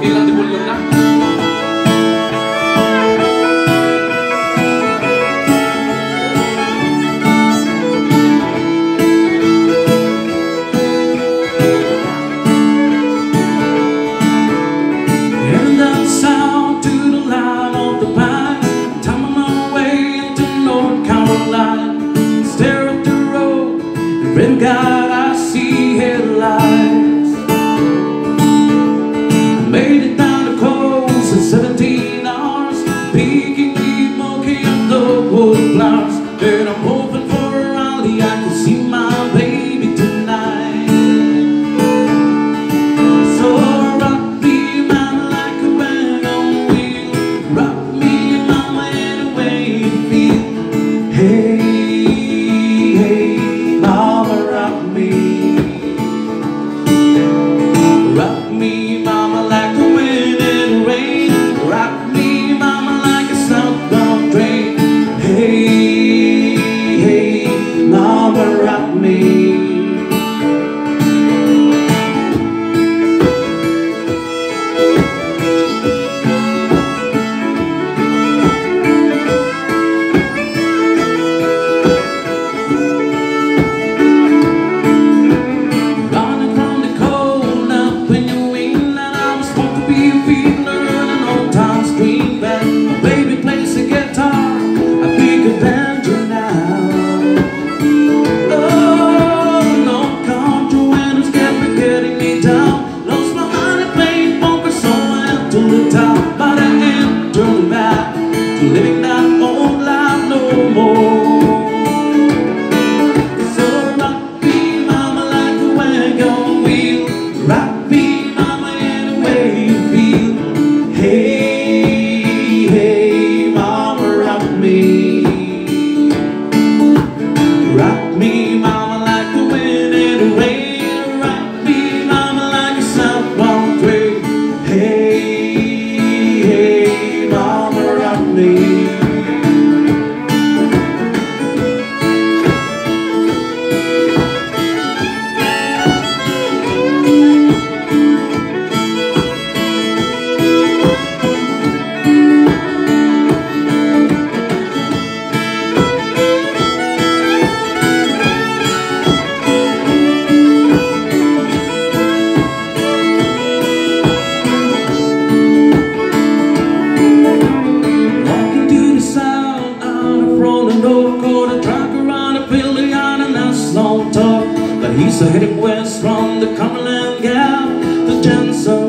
Yun ang dibulong na. He's heading west from the Cumberland Gap The Jansen